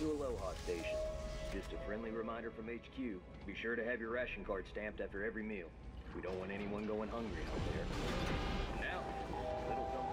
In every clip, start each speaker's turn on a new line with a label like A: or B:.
A: to Aloha Station. Just a friendly reminder from HQ. Be sure to have your ration card stamped after every meal. We don't want anyone going hungry out there. Now, little.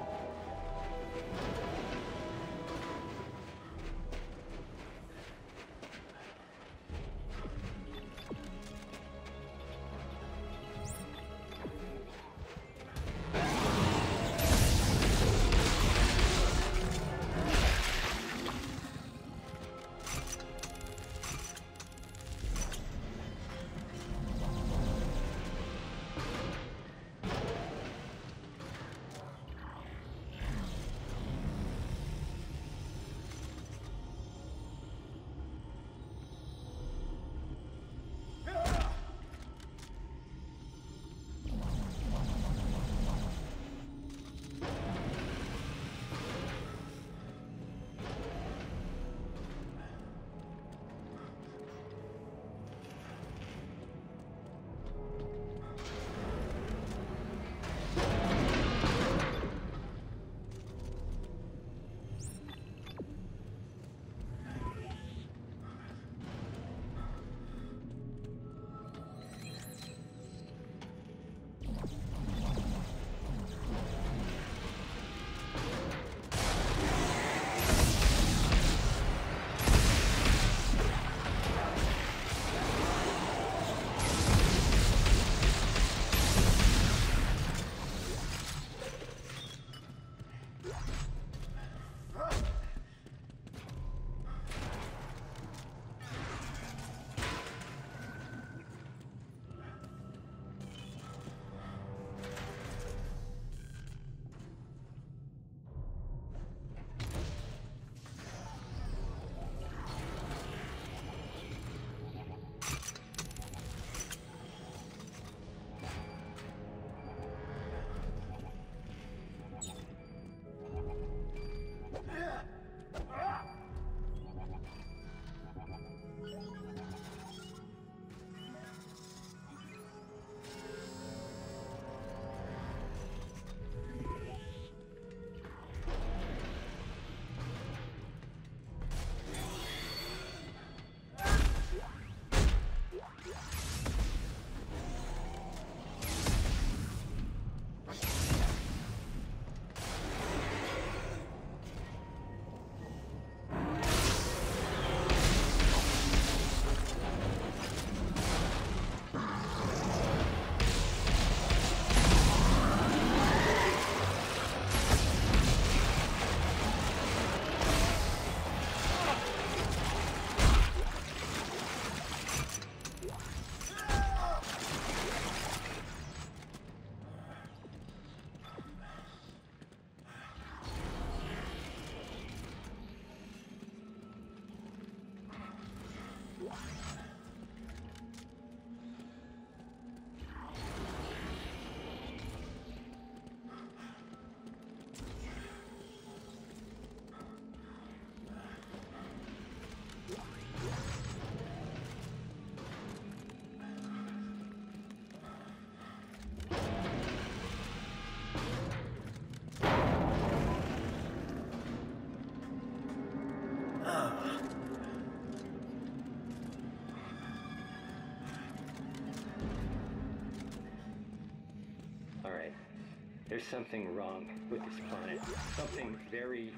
B: There's something wrong with this planet. Something very,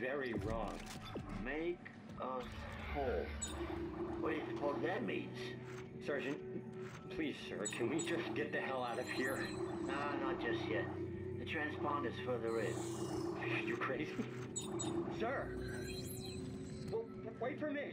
B: very wrong.
C: Make us whole. What do you suppose that means?
B: Sergeant, please, sir, can we just get the hell out of here?
C: Nah, not just yet. The transponder's further in.
B: You crazy? Sir! Well, wait for me!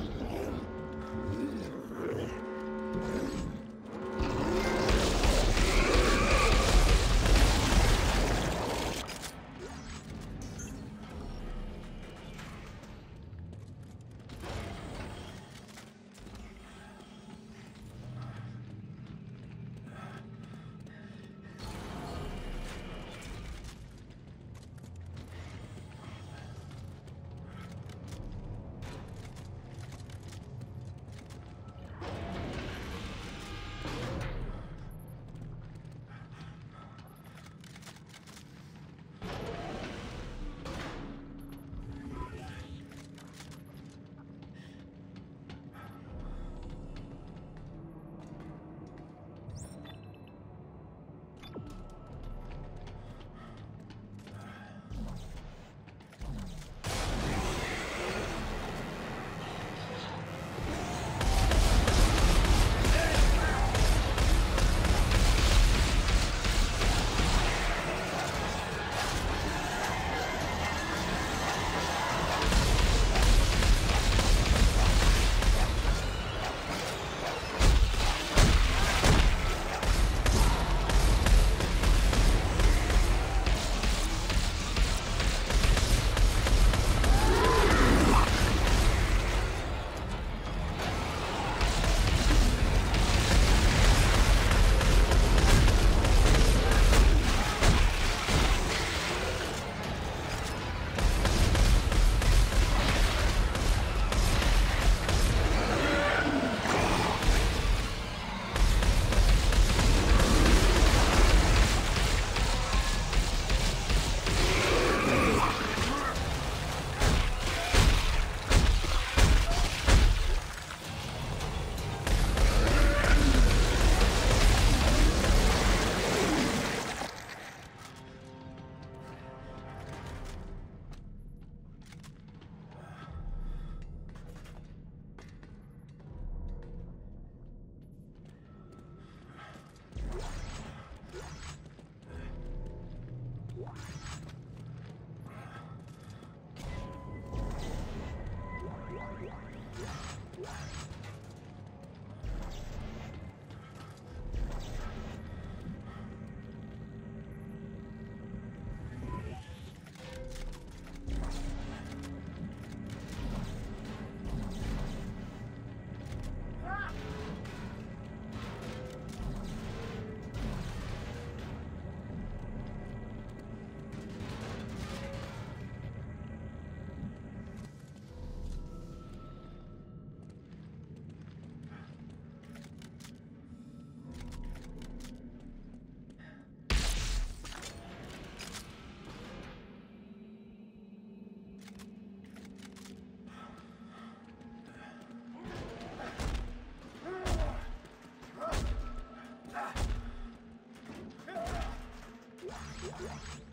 B: Yeah.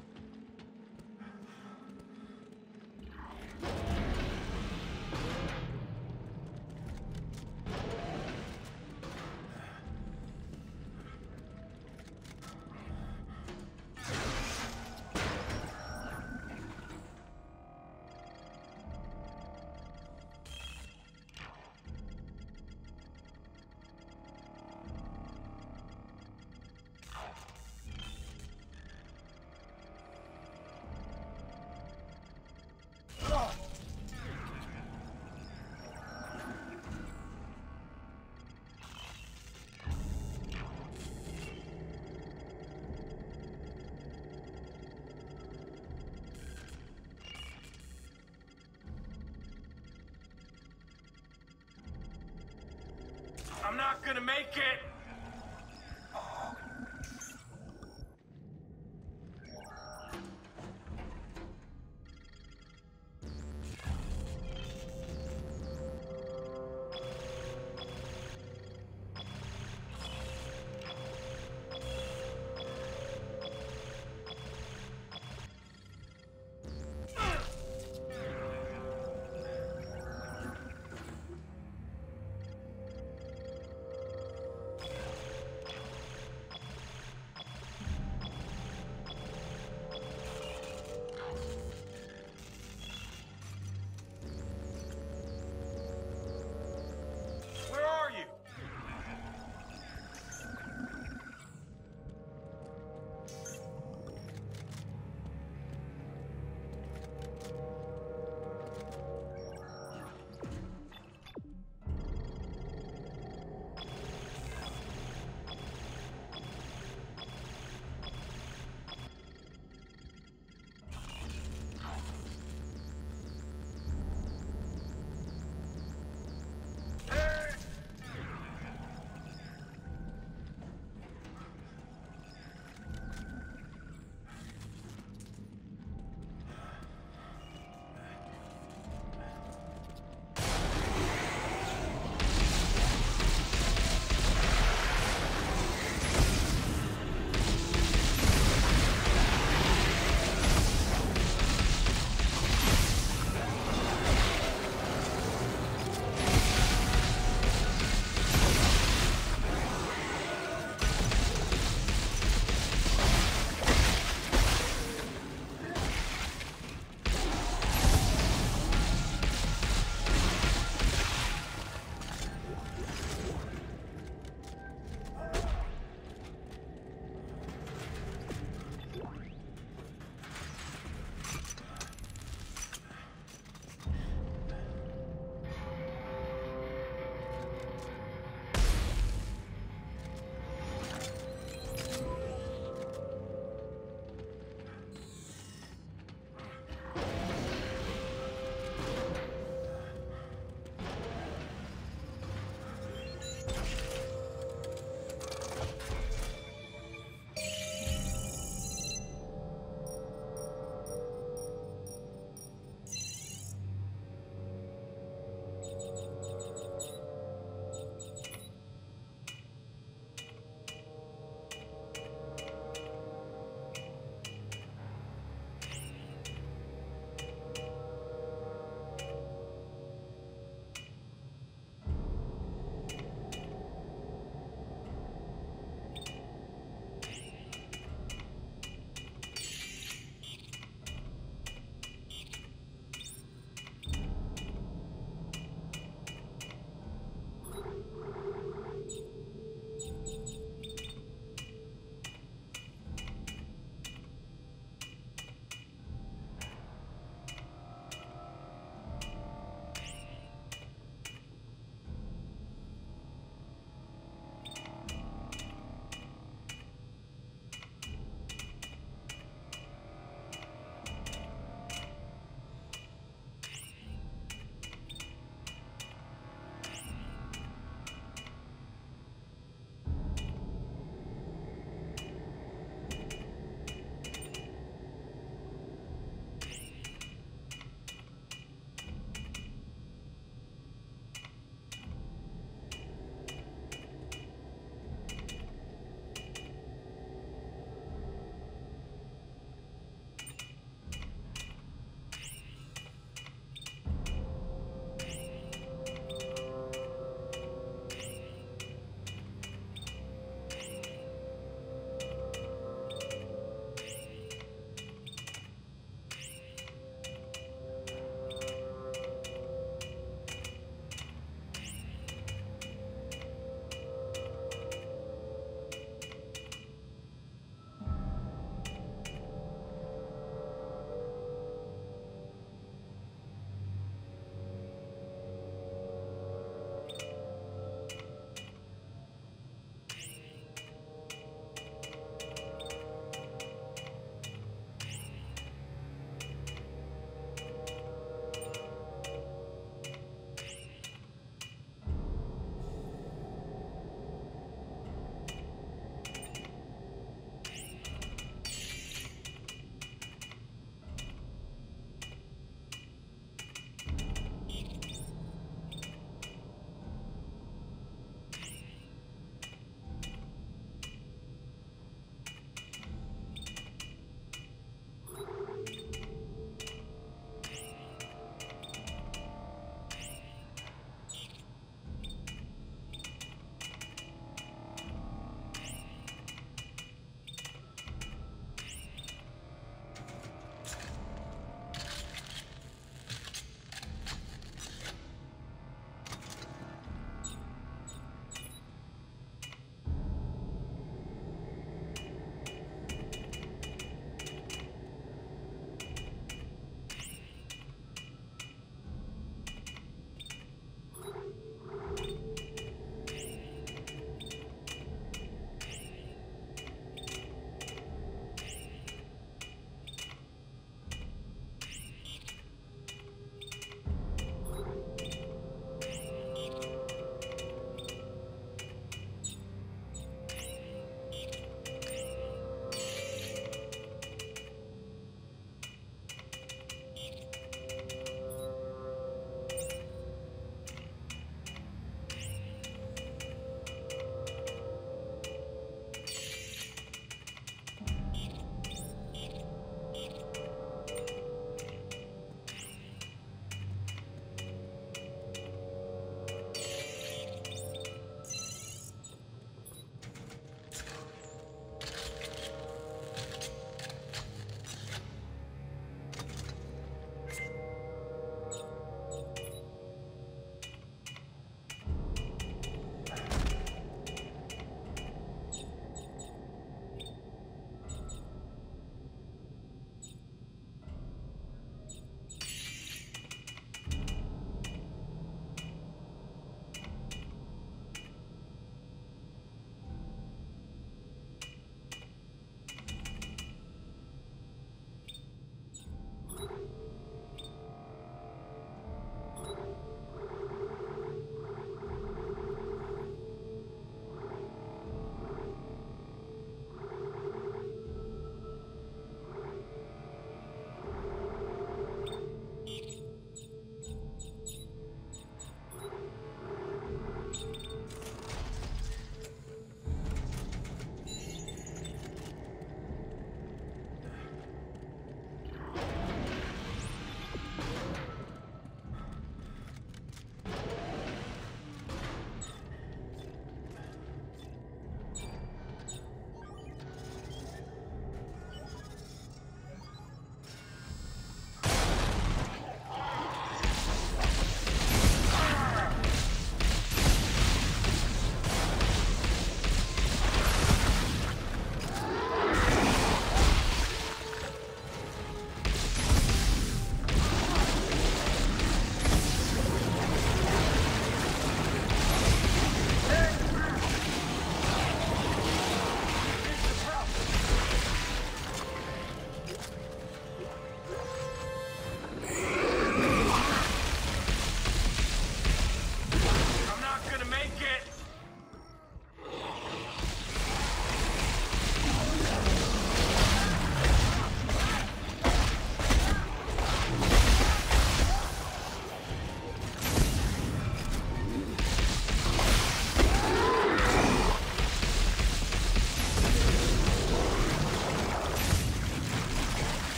B: Gonna make it!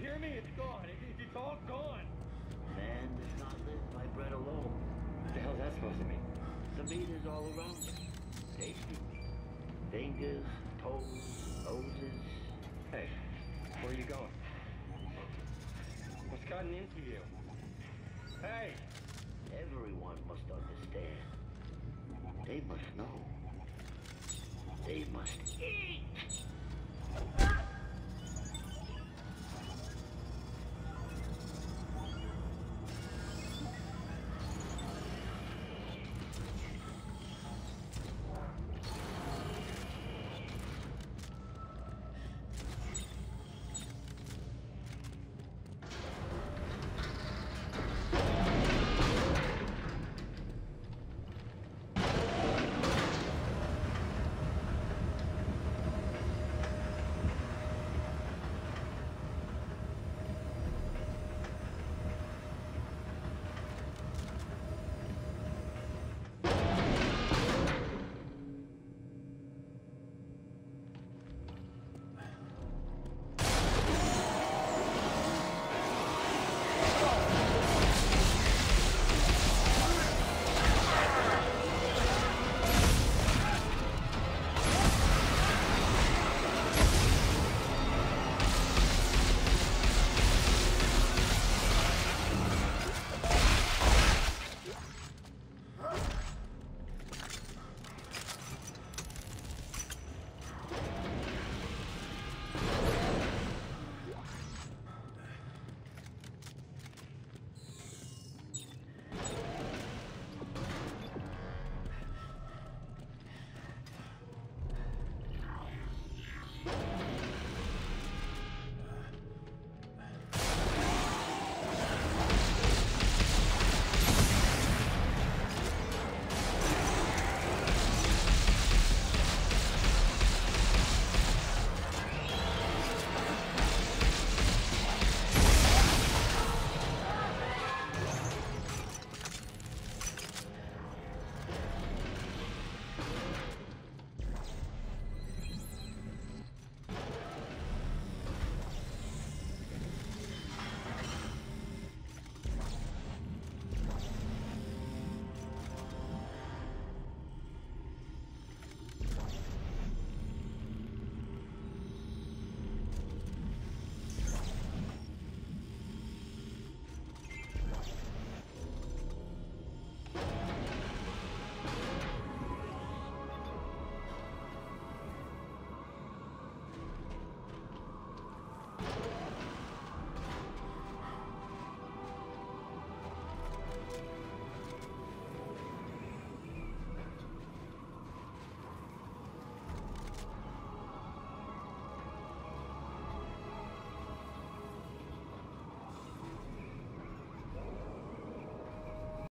B: Hear me? It's gone. It, it- it's all gone.
C: Man does not live by bread alone.
B: What the hell's that supposed to mean?
C: The meat is all around us. Tasty. Fingers, toes, noses.
B: Hey, where are you going? What's gotten into you? Hey!
C: Everyone must understand. They must know. They must eat.